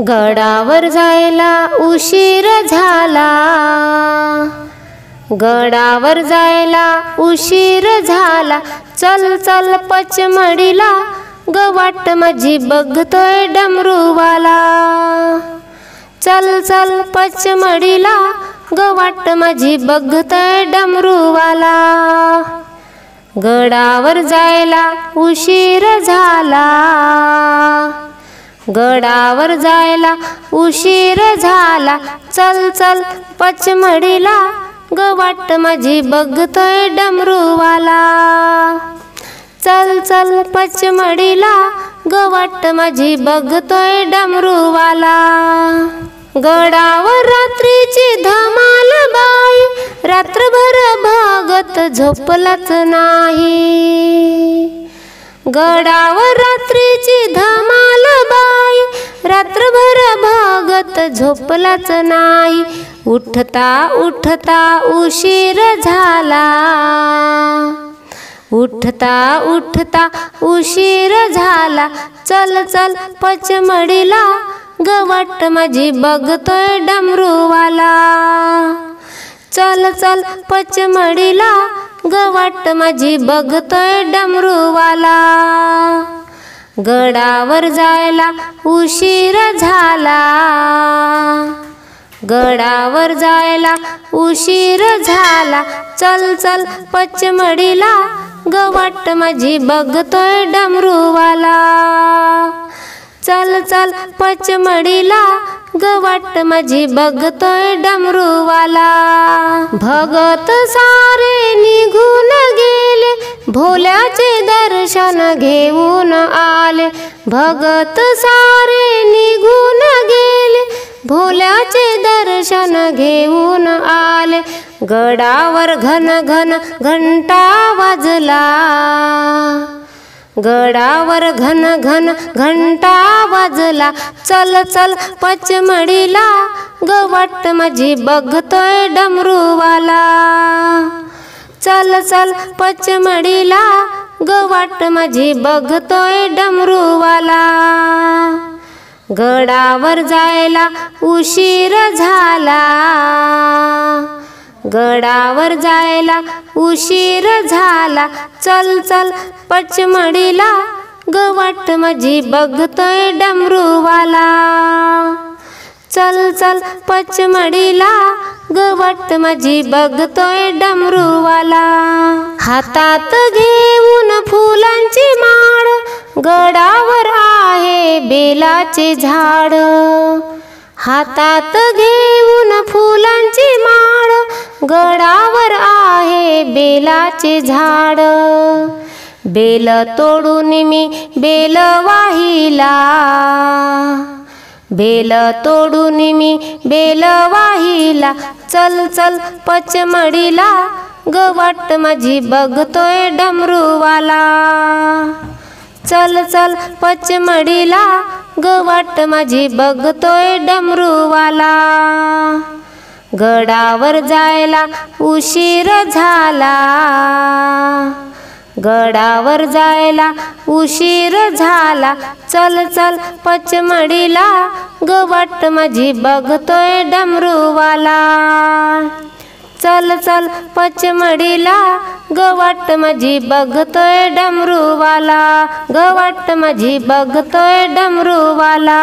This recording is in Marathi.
गडावर जायला उशीर झाला. गडावर जायला उशीर झाला. चल चल पचमडीला गवाट माझी बघतोय डमरूवाला. चल चल पचमडीला गवाट माझी बघतोय डमरूवाला. गडावर जायला उशीर झाला. गडावर जायला उशीर झाला. चल चल पचमडीला ग वाट माझी बघतोय डमरूवाला. चल चल पचमडीला ग वाट माझी बघतोय डमरूवाला. गडावर रात्रीची धमाल बाई रात्रभर भागत झोपलाच नाही. गडावर रात्रीची धमाल बाई रात्रभर भागत झोपलाच नाही. उठता उठता उशीर झाला. उठता उठता उशीर झाला. चल चल पचमडीला गवट माझी बघतोय डमरूवाला. चल चल पचमडीला गवट माझी बघतोय डमरूवाला. गडावर जायला उशीर झाला. गडावर जायला उशीर झाला. चल चल पचमडीला गवट माझी बघतोय डमरूवाला. चल चल पचमडीला गवट माझी बघतोय डमरूवाला. भगत सारे निघून देवाचे दर्शन घेऊन आले. भगत सारे निघून गेले. भोल्याचे दर्शन घेऊन आले. गडावर घन घन घंटा वाजला. गडावर घन घन घंटा वाजला. चल चल पचमडीला गवट माझी बघतोय डमरूवाला. चल चल पचमडीला गवाट माझी बघतोय डमरूवाला. गडावर जायला उशीर झाला. गडावर जायला उशीर झाला. चल चल पचमडीला गवाट माझी बघतोय डमरूवाला. चल चल पचमडीला ग वाट माझी बघतोय डमरूवाला. हातात घेऊन फुलांची माळ गडावर आहे बेलाचे झाड. हातात घेऊन फुलांची माळ गडावर आहे बेलाचे झाड. बेल तोडून मी बेल वाहिला. बेल तोडून मी बेल वाहिला. चल चल पचमडीला गवाट माझी बघतोय डमरूवाला. चल चल पचमडीला गवाट माझी बघतोय डमरूवाला. गडावर जायला उशीर झाला. गडावर जायला उशीर झाला. चल चल पचमडीला गवट माझी बघतोय डमरूवाला. चल चल पचमडीला गवट माझी बघतोय डमरूवाला. गवट माझी बघतोय डमरूवाला.